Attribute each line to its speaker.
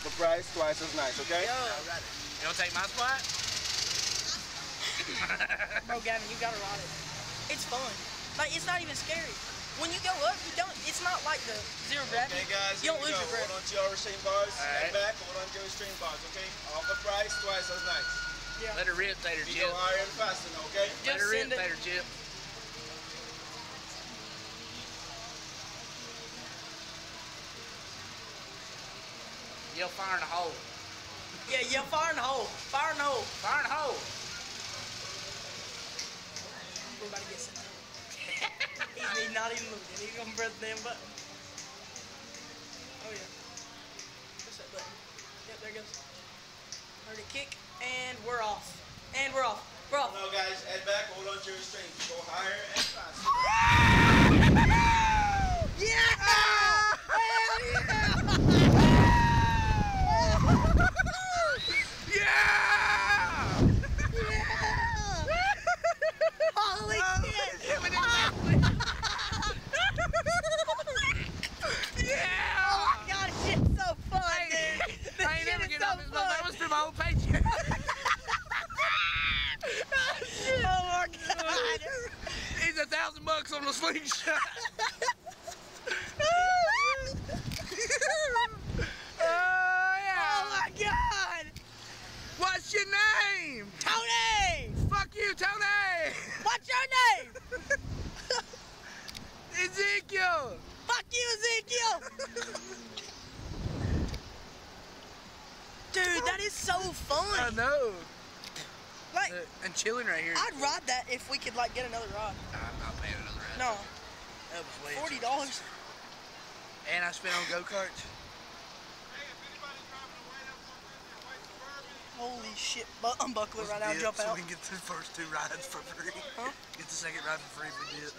Speaker 1: Half the price, twice as nice, okay?
Speaker 2: Yo,
Speaker 3: You don't take my spot?
Speaker 2: bro, Gavin, you gotta ride it. It's fun. Like it's not even scary. When you go up, you don't. It's not like the zero gravity.
Speaker 1: Okay, guys,
Speaker 2: you don't lose
Speaker 1: go.
Speaker 2: your breath.
Speaker 1: Hold on to your restraint bars.
Speaker 3: Alright.
Speaker 1: Head back, hold on to your restraint bars, okay? Half the price, twice as nice.
Speaker 2: Yeah.
Speaker 3: Let her rip, Tater
Speaker 1: You
Speaker 3: Chip.
Speaker 1: go higher and faster now, okay?
Speaker 3: Let
Speaker 2: Just
Speaker 3: her rip,
Speaker 2: send it.
Speaker 3: Tater Chip. Yell fire in the hole.
Speaker 2: Yeah, yeah. Fire in the hole. Fire in the hole.
Speaker 3: Fire in the hole.
Speaker 2: We're about to get sent. he's, not even moving. He's gonna press the damn button. Oh yeah. Press that button. Yep, there it goes. Heard it kick, and we're off. And we're off. We're off.
Speaker 1: Now, guys, head back, hold on to your restraint. Go higher and faster.
Speaker 3: Yeah!
Speaker 2: Holy shit!
Speaker 3: Yeah!
Speaker 2: God, shit's so fun, dude. This
Speaker 3: I ain't
Speaker 2: shit
Speaker 3: never
Speaker 2: is
Speaker 3: get
Speaker 2: so
Speaker 3: off this
Speaker 2: fun.
Speaker 3: motherfucker. I was through my whole paycheck.
Speaker 2: Oh my oh, god.
Speaker 3: He's a thousand bucks on the slingshot. oh yeah.
Speaker 2: Oh my god.
Speaker 3: What's your name?
Speaker 2: Tony!
Speaker 3: Fuck you, Tony.
Speaker 2: What's your name?
Speaker 3: Ezekiel.
Speaker 2: Fuck you, Ezekiel! Dude, that is so fun.
Speaker 3: I know.
Speaker 2: Like,
Speaker 3: Uh, and chilling right here.
Speaker 2: I'd ride that if we could like get another rod.
Speaker 3: I'm not paying another ride.
Speaker 2: No,
Speaker 3: That was way
Speaker 2: Forty dollars.
Speaker 3: And I spent on go karts.
Speaker 2: Holy shit! But unbuckle it right now,
Speaker 3: Dip,
Speaker 2: jump
Speaker 3: so
Speaker 2: out.
Speaker 3: we can get the first two rides for free.
Speaker 2: Huh?
Speaker 3: Get the second ride for free for dip.